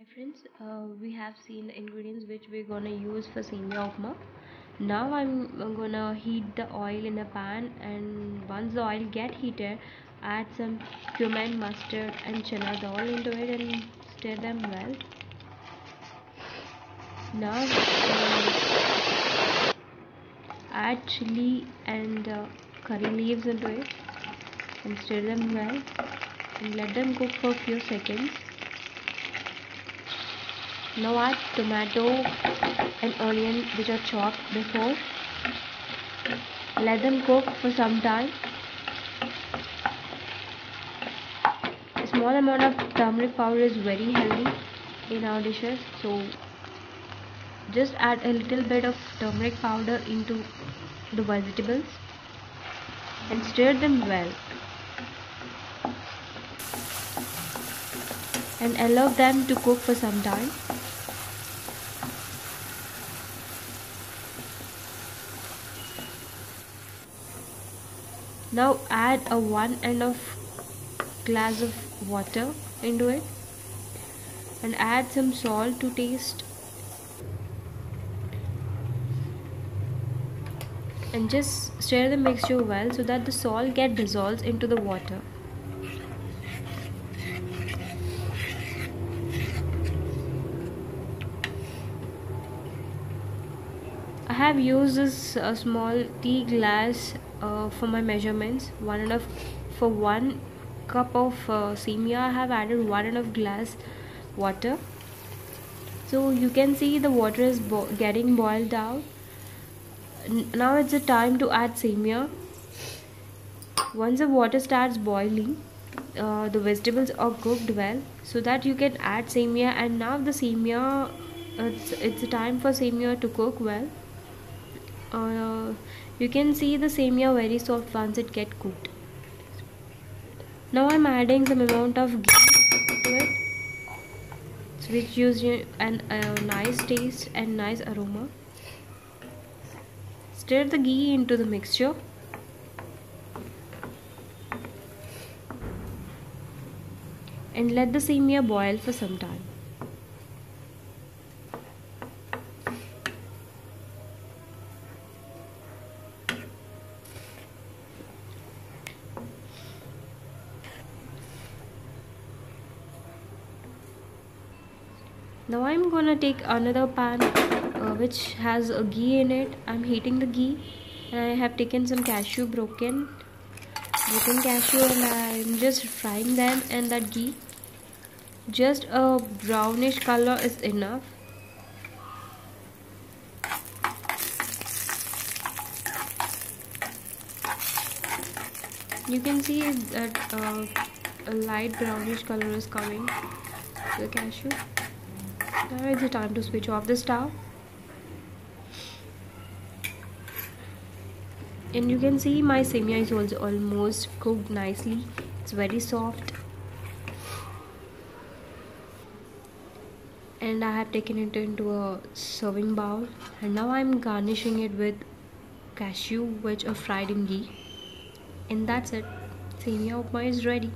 Hi friends, uh, we have seen the ingredients which we're gonna use for semiya upma. Now I'm, gonna heat the oil in a pan and once the oil get heated, add some cumin, mustard and chana dal into it and stir them well. Now uh, add chili and uh, curry leaves into it and stir them well and let them cook for a few seconds now add tomato and onion which are chopped before. Let them cook for some time. A small amount of turmeric powder is very healthy in our dishes so just add a little bit of turmeric powder into the vegetables and stir them well. And allow them to cook for some time now add a one and of glass of water into it and add some salt to taste. And just stir the mixture well so that the salt get dissolved into the water. I have used this uh, small tea glass uh, for my measurements one and a for one cup of uh, semiya I have added one and a half glass water. So you can see the water is bo getting boiled down. Now it's the time to add semiya once the water starts boiling uh, the vegetables are cooked well so that you can add semiya and now the semiya it's, it's the time for semiya to cook well uh, you can see the semiya very soft once it get cooked. Now I'm adding some amount of ghee to it which gives you a nice taste and nice aroma. Stir the ghee into the mixture. And let the semiya boil for some time now I'm gonna take another pan uh, which has a ghee in it. I'm heating the ghee. And I have taken some cashew broken broken cashew and I'm just frying them in that ghee. Just a brownish color is enough. You can see that uh, a light brownish color is coming the cashew now it's the time to switch off the stove and you can see my semiya is also almost cooked nicely. It's very soft. And I have taken it into a serving bowl. And now I'm garnishing it with cashew which are fried in ghee. And that's it. Semiya upma is ready